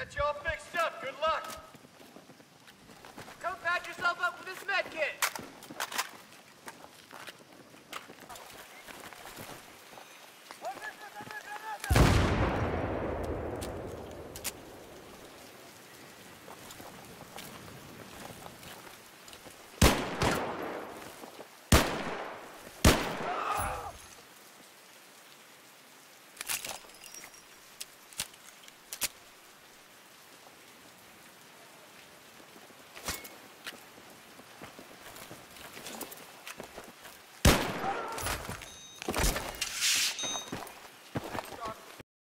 Get you all fixed up. Good luck. Come patch yourself up with this med kit.